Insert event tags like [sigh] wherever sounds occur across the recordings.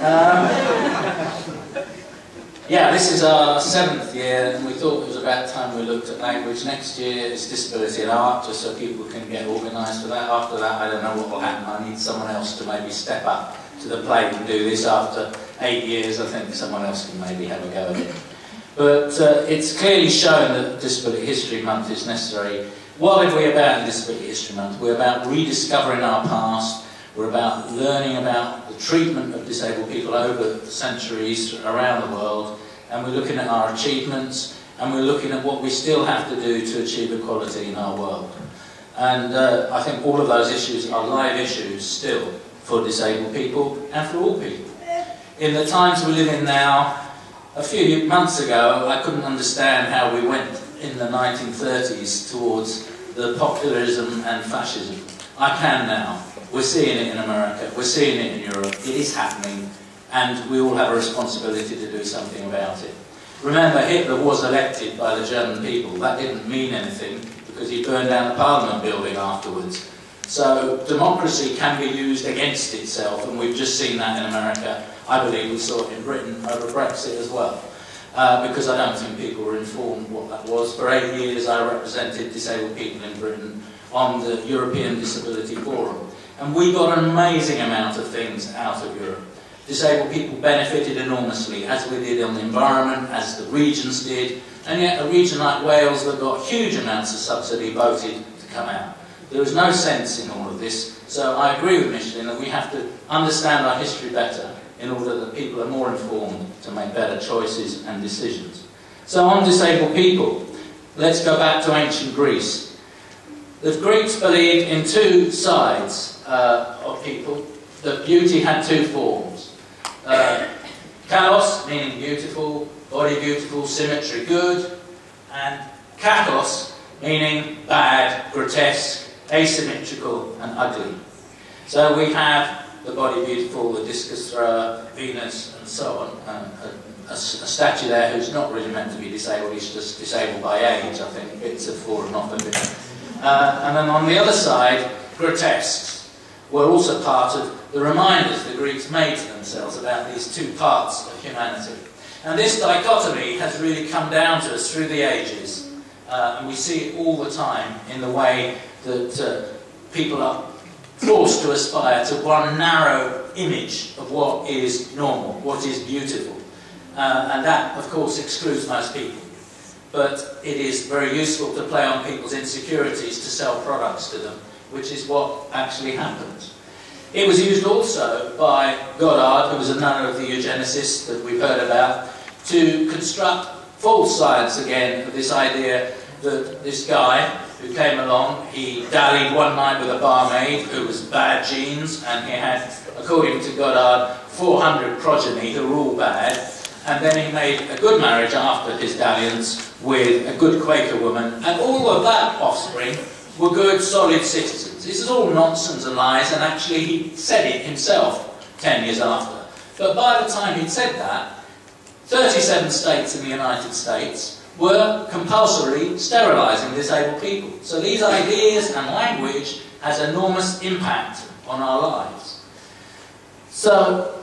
Um, [laughs] yeah, this is our seventh year, and we thought it was about time we looked at language. Next year is disability and art, just so people can get organised for that. After that, I don't know what will happen. I need someone else to maybe step up to the plate and do this. After eight years, I think someone else can maybe have a go at it. But uh, it's clearly shown that Disability History Month is necessary. What are we about in Disability History Month? We're about rediscovering our past. We're about learning about the treatment of disabled people over centuries around the world. And we're looking at our achievements and we're looking at what we still have to do to achieve equality in our world. And uh, I think all of those issues are live issues still for disabled people and for all people. In the times we live in now, a few months ago, I couldn't understand how we went in the 1930s towards the populism and fascism. I can now. We're seeing it in America, we're seeing it in Europe, it is happening, and we all have a responsibility to do something about it. Remember, Hitler was elected by the German people. That didn't mean anything because he burned down the Parliament building afterwards. So democracy can be used against itself, and we've just seen that in America I believe we saw it in Britain over Brexit as well. Uh, because I don't think people were informed what that was. For eight years I represented disabled people in Britain on the European Disability Forum. And we got an amazing amount of things out of Europe. Disabled people benefited enormously, as we did on the environment, as the regions did, and yet a region like Wales that got huge amounts of subsidy voted to come out. There was no sense in all of this, so I agree with Micheline that we have to understand our history better in order that people are more informed to make better choices and decisions. So on disabled people, let's go back to ancient Greece. The Greeks believed in two sides uh, of people, that beauty had two forms. Uh, kalos, meaning beautiful, body beautiful, symmetry good, and kakos, meaning bad, grotesque, asymmetrical, and ugly. So we have the body beautiful, the discus thrower, Venus, and so on. Um, a, a, a, statue there who's not really meant to be disabled, he's just disabled by age, I think. Bits have fallen off a bit. Uh, and then on the other side, grotesques were also part of the reminders the Greeks made to themselves about these two parts of humanity. And this dichotomy has really come down to us through the ages. Uh, and we see it all the time in the way that uh, people are forced to aspire to one narrow image of what is normal, what is beautiful. Uh, and that, of course, excludes most people. But it is very useful to play on people's insecurities to sell products to them, which is what actually happens. It was used also by Goddard, who was another of the eugenicists that we've heard about, to construct false science again of this idea that this guy who came along. He dallied one night with a barmaid who was bad genes, and he had, according to Goddard, 400 progeny who were all bad. And then he made a good marriage after his dalliance with a good Quaker woman, and all of that offspring were good, solid citizens. This is all nonsense and lies, and actually he said it himself 10 years after. But by the time he'd said that, 37 states in the United States were compulsorily sterilising disabled people. So these ideas and language has enormous impact on our lives. So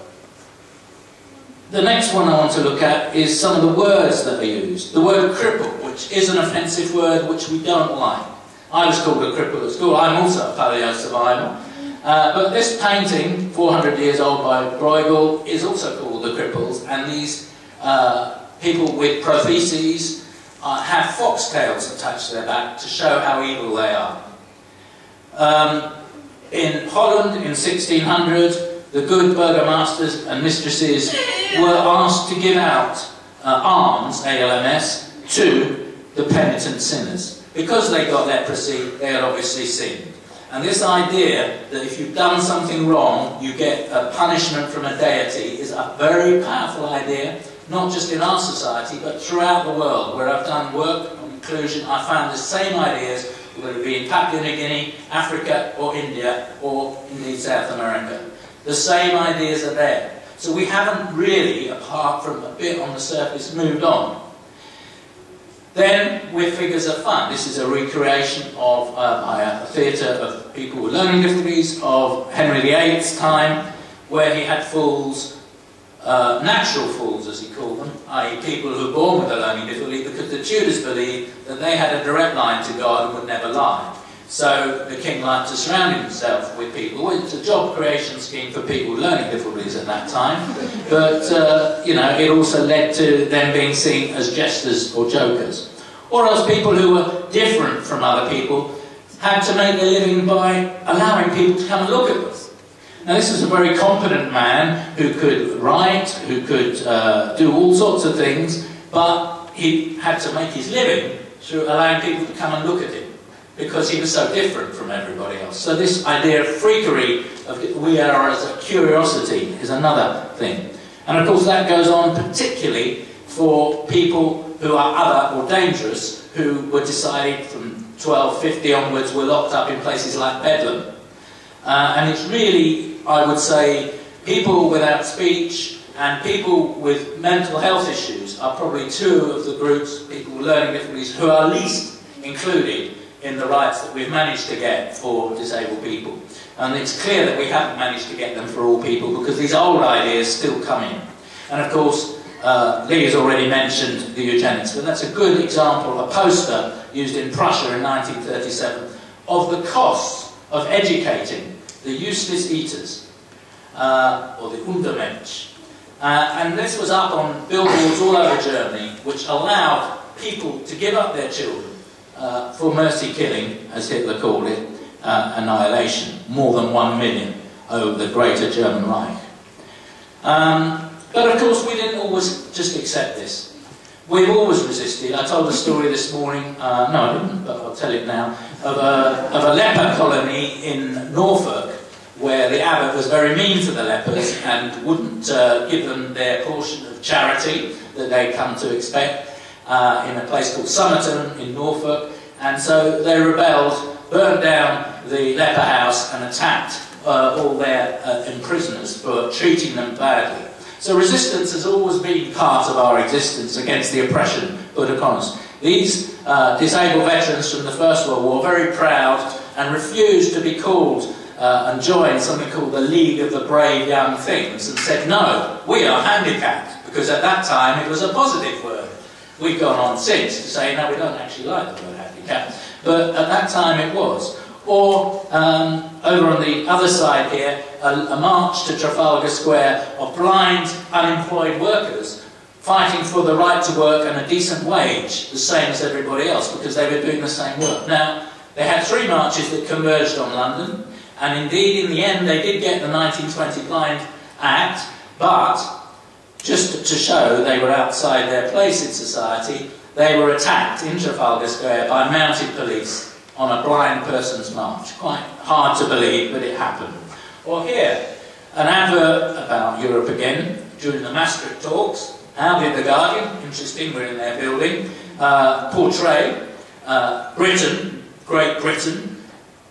the next one I want to look at is some of the words that are used. The word cripple, which is an offensive word which we don't like. I was called a cripple at school. I'm also a polio survivor. Uh, but this painting, 400 years old by Bruegel, is also called The Cripples, and these uh, people with protheses uh, have foxtails attached to their back to show how evil they are. Um, in Holland in 1600, the good burgomasters and mistresses were asked to give out uh, alms, ALMS, to the penitent sinners. Because they got leprosy, they had obviously sinned. And this idea that if you've done something wrong, you get a punishment from a deity is a very powerful idea not just in our society, but throughout the world. Where I've done work on inclusion, I found the same ideas, whether it be in Papua New Guinea, Africa, or India, or indeed South America. The same ideas are there. So we haven't really, apart from a bit on the surface, moved on. Then, with Figures of Fun, this is a recreation of uh, a theatre of people with learning difficulties of Henry VIII's time, where he had fools uh, natural fools, as he called them, i.e. people who were born with a learning difficulty, because the Tudors believed that they had a direct line to God and would never lie. So the king liked to surround himself with people. It's a job creation scheme for people with learning difficulties at that time, but uh, you know it also led to them being seen as jesters or jokers, or else people who were different from other people had to make their living by allowing people to come and look at them. Now, this was a very competent man who could write, who could uh, do all sorts of things, but he had to make his living through allowing people to come and look at him because he was so different from everybody else. So, this idea of freakery, of we are as a curiosity, is another thing. And of course, that goes on particularly for people who are other or dangerous, who were decided from 1250 onwards were locked up in places like Bedlam. Uh, and it's really I would say people without speech and people with mental health issues are probably two of the groups, people with learning difficulties, who are least included in the rights that we've managed to get for disabled people. And it's clear that we haven't managed to get them for all people because these old ideas still come in. And of course, uh, Lee has already mentioned the eugenics, but that's a good example, a poster used in Prussia in 1937 of the costs of educating the useless eaters, uh, or the Untermensch. Uh, and this was up on billboards all over Germany, which allowed people to give up their children uh, for mercy killing, as Hitler called it, uh, annihilation, more than one million over the greater German Reich. Um, but of course, we didn't always just accept this. We've always resisted. I told a story this morning, uh, no, I didn't, but I'll tell it now, of a, of a leper colony in Norfolk where the abbot was very mean to the lepers and wouldn't uh, give them their portion of charity that they'd come to expect uh, in a place called Somerton in Norfolk. And so they rebelled, burned down the leper house, and attacked uh, all their uh, imprisoners for treating them badly. So resistance has always been part of our existence against the oppression put upon us. These uh, disabled veterans from the First World War, were very proud and refused to be called uh, and joined something called the League of the Brave Young Things and said, no, we are handicapped, because at that time it was a positive word. We've gone on since to say, no, we don't actually like the word handicapped, but at that time it was. Or um, over on the other side here, a, a march to Trafalgar Square of blind, unemployed workers fighting for the right to work and a decent wage, the same as everybody else, because they were doing the same work. Now, they had three marches that converged on London. And indeed, in the end, they did get the 1920 Blind Act, but just to show they were outside their place in society, they were attacked in Trafalgar Square by mounted police on a blind person's march. Quite hard to believe, but it happened. Or here, an advert about Europe again during the Maastricht talks. How did The Guardian, interesting, we're in their building, uh, portray uh, Britain, Great Britain,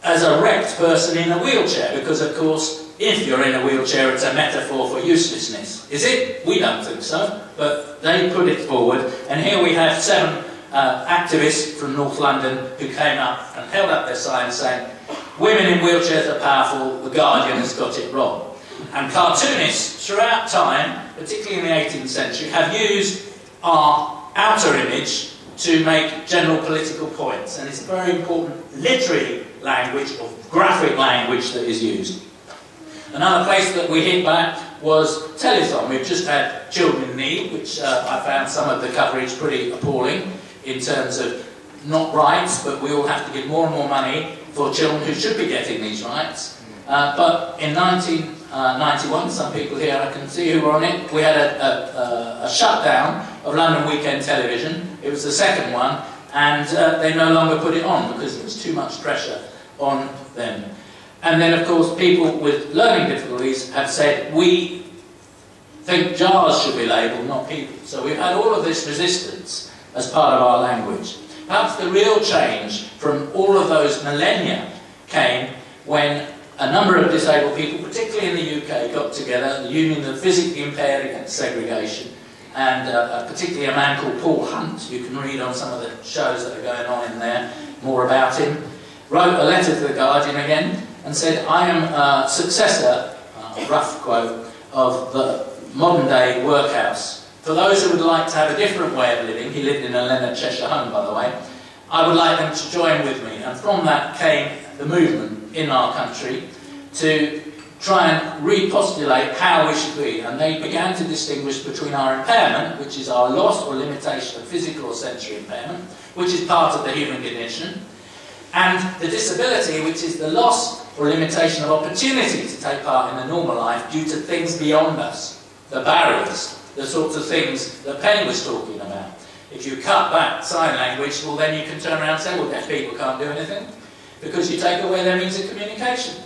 as a wrecked person in a wheelchair, because of course, if you're in a wheelchair, it's a metaphor for uselessness. Is it? We don't think so, but they put it forward, and here we have seven uh, activists from North London who came up and held up their sign saying, Women in wheelchairs are powerful, The Guardian has got it wrong. And cartoonists throughout time, particularly in the 18th century, have used our outer image to make general political points. And it's very important literary language or graphic language that is used. Another place that we hit back was telethon. We've just had Children in Need, which uh, I found some of the coverage pretty appalling in terms of not rights, but we all have to give more and more money for children who should be getting these rights. Uh, but in 1991, some people here I can see who were on it, we had a, a, a shutdown of London Weekend Television. It was the second one, and uh, they no longer put it on because there was too much pressure on them. And then, of course, people with learning difficulties have said, we think jars should be labelled, not people. So we've had all of this resistance as part of our language. Perhaps the real change from all of those millennia came when a number of disabled people, particularly in the UK, got together, the Union of Physically Impaired Against Segregation, and uh, particularly a man called Paul Hunt, you can read on some of the shows that are going on in there more about him, wrote a letter to the Guardian again and said, I am a successor, uh, rough quote, of the modern day workhouse. For those who would like to have a different way of living, he lived in a Leonard Cheshire home, by the way, I would like them to join with me. And from that came the movement in our country to try and repostulate how we should be. And they began to distinguish between our impairment, which is our loss or limitation of physical or sensory impairment, which is part of the human condition, and the disability, which is the loss or limitation of opportunity to take part in a normal life due to things beyond us, the barriers, the sorts of things that Penny was talking about. If you cut back sign language, well then you can turn around and say, well deaf people can't do anything, because you take away their means of communication.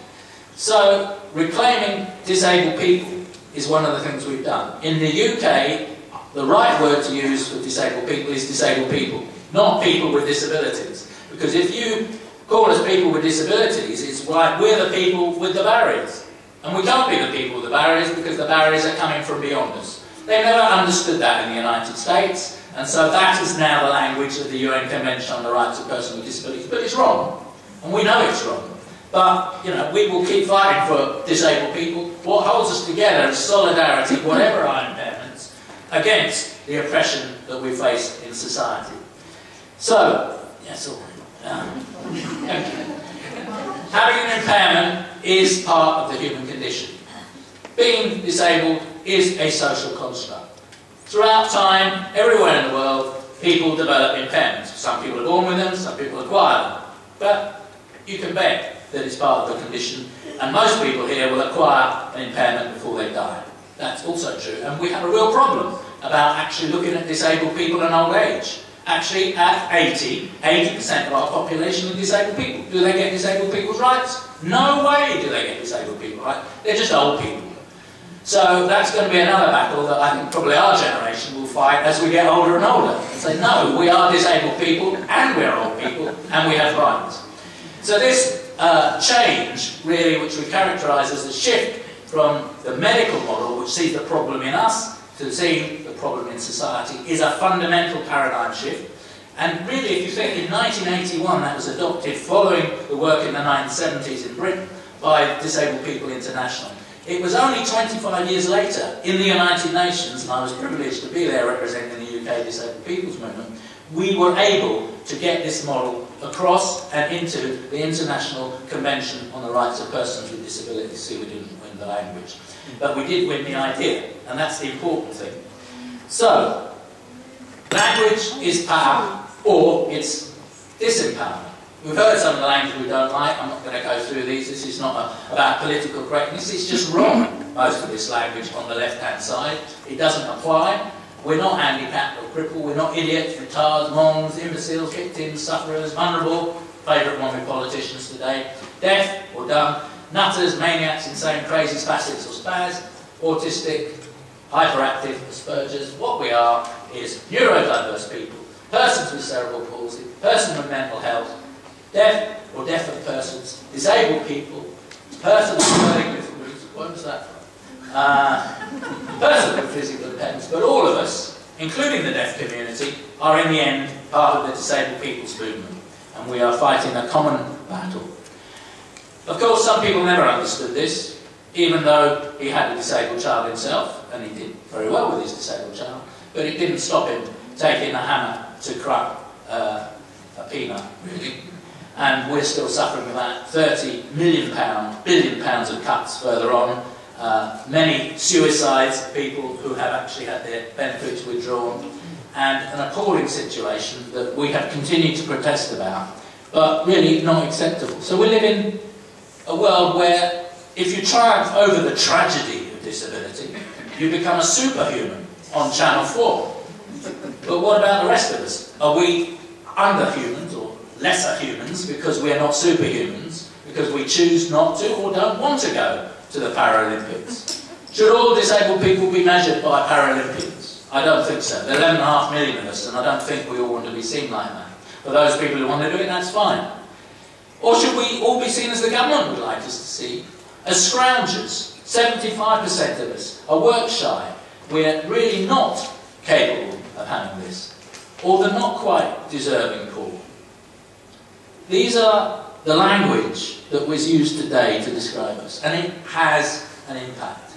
So, reclaiming disabled people is one of the things we've done. In the UK, the right word to use for disabled people is disabled people, not people with disabilities. Because if you call us people with disabilities, it's like we're the people with the barriers. And we can't be the people with the barriers because the barriers are coming from beyond us. They never understood that in the United States, and so that is now the language of the UN Convention on the Rights of Persons with Disabilities. But it's wrong, and we know it's wrong. But, you know, we will keep fighting for disabled people. What holds us together is solidarity, whatever our impairments, against the oppression that we face in society. So, yes, all right. Having an impairment is part of the human condition. Being disabled is a social construct. Throughout time, everywhere in the world, people develop impairments. Some people are born with them, some people acquire them. But you can bet that it's part of the condition, and most people here will acquire an impairment before they die. That's also true. And we have a real problem about actually looking at disabled people in old age. Actually, at 80, 80% of our population are disabled people. Do they get disabled people's rights? No way do they get disabled people rights. They're just old people. So that's going to be another battle that I think probably our generation will fight as we get older and older. And say, no, we are disabled people, and we're old people, and we have rights. So this uh, change, really, which we characterise as a shift from the medical model, which sees the problem in us, to seeing the problem in society, is a fundamental paradigm shift. And really, if you think in 1981 that was adopted following the work in the 1970s in Britain by Disabled People International, it was only 25 years later in the United Nations, and I was privileged to be there representing the UK Disabled People's Movement, we were able to get this model across and into the International Convention on the Rights of Persons with Disabilities. See, we didn't win the language. But we did win the idea, and that's the important thing. So, language is power, or it's disempowerment. We've heard some of the language we don't like. I'm not going to go through these. This is not a, about political correctness. It's just wrong, most of this language on the left-hand side. It doesn't apply. We're not handicapped or crippled. We're not idiots, retards, mongs, imbeciles, victims, sufferers, vulnerable. Favourite one with politicians today. Deaf or dumb. Nutters, maniacs, insane, crazy, spastic or spaz. Autistic, hyperactive, Asperger's. What we are is neurodiverse people. Persons with cerebral palsy. Persons with mental health deaf or deaf of persons, disabled people, persons with learning difficulties, what was that from? Uh, persons with physical impairments, but all of us, including the deaf community, are in the end part of the disabled people's movement, and we are fighting a common battle. Of course, some people never understood this, even though he had a disabled child himself, and he did very well with his disabled child, but it didn't stop him taking a hammer to crack uh, a peanut, really and we're still suffering that 30 million pound, billion pounds of cuts further on. Uh, many suicides, people who have actually had their benefits withdrawn, and an appalling situation that we have continued to protest about, but really not acceptable. So we live in a world where if you triumph over the tragedy of disability, you become a superhuman on Channel 4. But what about the rest of us? Are we underhumans or lesser humans because we're not superhumans, because we choose not to or don't want to go to the Paralympics. Should all disabled people be measured by Paralympians? I don't think so. There are 11.5 million of us, and I don't think we all want to be seen like that. For those people who want to do it, that's fine. Or should we all be seen as the government would like us to see? As scroungers. 75% of us are work shy. We're really not capable of having this. Or the not quite deserving poor. These are the language that was used today to describe us, and it has an impact.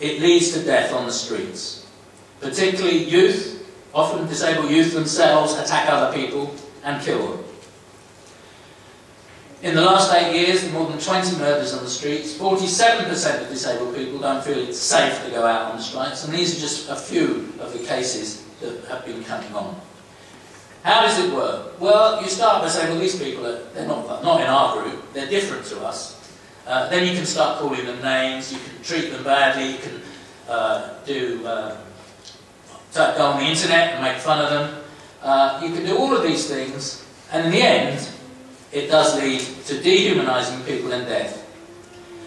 it leads to death on the streets. Particularly youth, often disabled youth themselves, attack other people and kill them. In the last eight years, more than 20 murders on the streets. 47% of disabled people don't feel it's safe to go out on the streets, and these are just a few of the cases that have been coming on. How does it work? Well, you start by saying, well, these people, are, they're not, not in our group, they're different to us. Uh, then you can start calling them names, you can treat them badly, you can uh, do, uh, go on the internet and make fun of them. Uh, you can do all of these things, and in the end, it does lead to dehumanising people and death.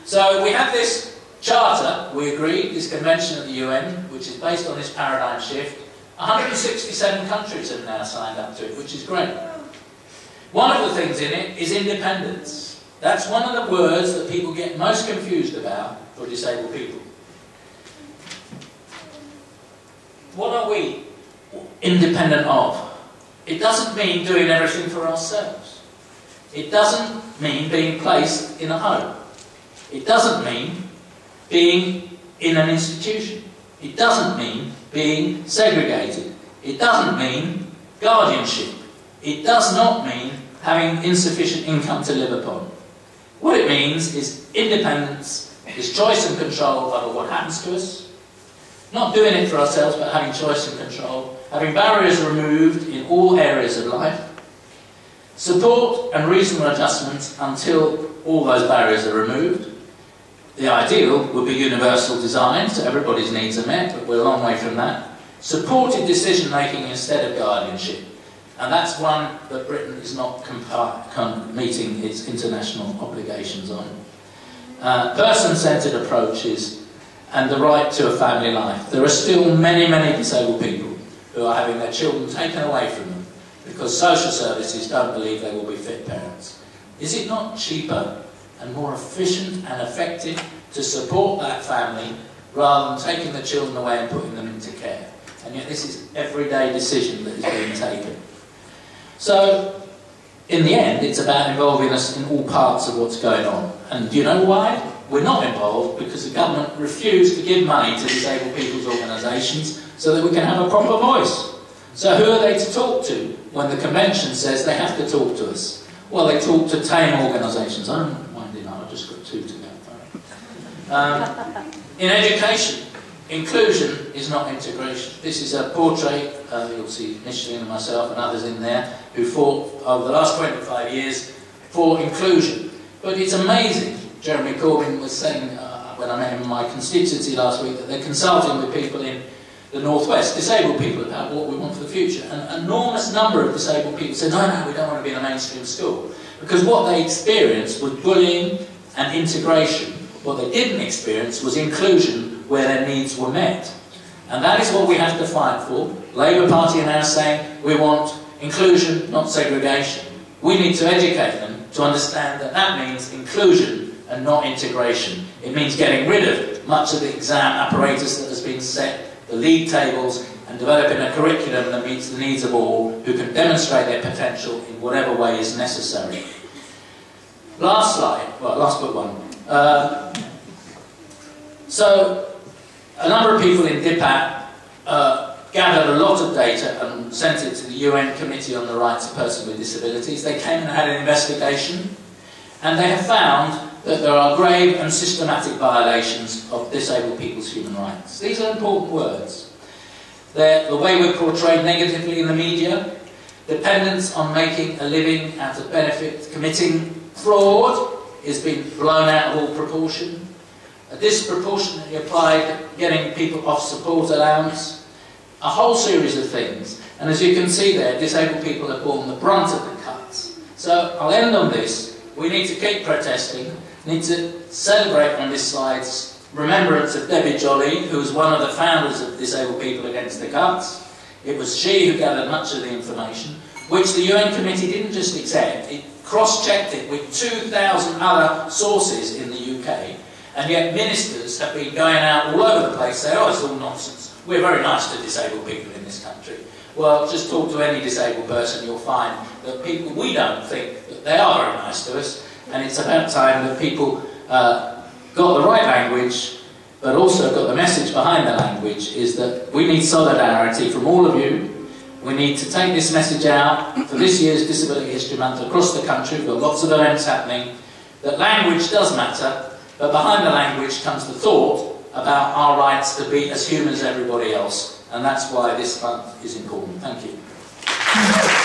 So we have this charter, we agreed, this convention of the UN, which is based on this paradigm shift. 167 countries have now signed up to it, which is great. One of the things in it is independence. That's one of the words that people get most confused about for disabled people. What are we independent of? It doesn't mean doing everything for ourselves. It doesn't mean being placed in a home. It doesn't mean being in an institution. It doesn't mean being segregated. It doesn't mean guardianship. It does not mean having insufficient income to live upon. What it means is independence, is choice and control over what happens to us. Not doing it for ourselves, but having choice and control. Having barriers removed in all areas of life. Support and reasonable adjustments until all those barriers are removed. The ideal would be universal design, so everybody's needs are met, but we're a long way from that. Supported decision making instead of guardianship. And that's one that Britain is not meeting its international obligations on. Uh, person-centred approaches and the right to a family life. There are still many, many disabled people who are having their children taken away from them because social services don't believe they will be fit parents. Is it not cheaper and more efficient and effective to support that family rather than taking the children away and putting them into care. And yet this is everyday decision that is being taken. So, in the end, it's about involving us in all parts of what's going on. And do you know why? We're not involved because the government refused to give money to disabled people's organisations so that we can have a proper voice. So who are they to talk to when the convention says they have to talk to us? Well, they talk to tame organisations. I don't mind, I've just got two to go. Um, in education, inclusion is not integration. This is a portrait, uh, you'll see Micheline and myself and others in there, who fought over the last 25 years for inclusion. But it's amazing, Jeremy Corbyn was saying uh, when I met him in my constituency last week, that they're consulting with people in the Northwest, disabled people, about what we want for the future. An enormous number of disabled people said, no, no, we don't want to be in a mainstream school. Because what they experienced was bullying and integration. What they didn't experience was inclusion where their needs were met. And that is what we have to fight for. Labour Party are now saying we want inclusion, not segregation. We need to educate them to understand that that means inclusion and not integration. It means getting rid of much of the exam apparatus that has been set, the league tables, and developing a curriculum that meets the needs of all who can demonstrate their potential in whatever way is necessary. Last slide, well, last but one. Uh, so, a number of people in DPAC uh, gathered a lot of data and sent it to the UN Committee on the Rights of Persons with Disabilities. They came and had an investigation, and they have found that there are grave and systematic violations of disabled people's human rights. These are important words. They're the way we're portrayed negatively in the media, dependence on making a living out of benefit, committing Fraud is being blown out of all proportion. A disproportionately applied getting people off support allowance. A whole series of things. And as you can see there, disabled people have borne the brunt of the cuts. So I'll end on this. We need to keep protesting. Need to celebrate on this slide's remembrance of Debbie Jolly, who was one of the founders of Disabled People Against the Cuts. It was she who gathered much of the information, which the UN committee didn't just accept, it cross-checked it with 2,000 other sources in the UK, and yet ministers have been going out all over the place saying, oh, it's all nonsense. We're very nice to disabled people in this country. Well, just talk to any disabled person, you'll find that people, we don't think that they are very nice to us, and it's about time that people uh, got the right language, but also got the message behind the language is that we need solidarity from all of you. We need to take this message out for this year's Disability History Month across the country. We've got lots of events happening. That language does matter, but behind the language comes the thought about our rights to be as human as everybody else. And that's why this month is important. Thank you.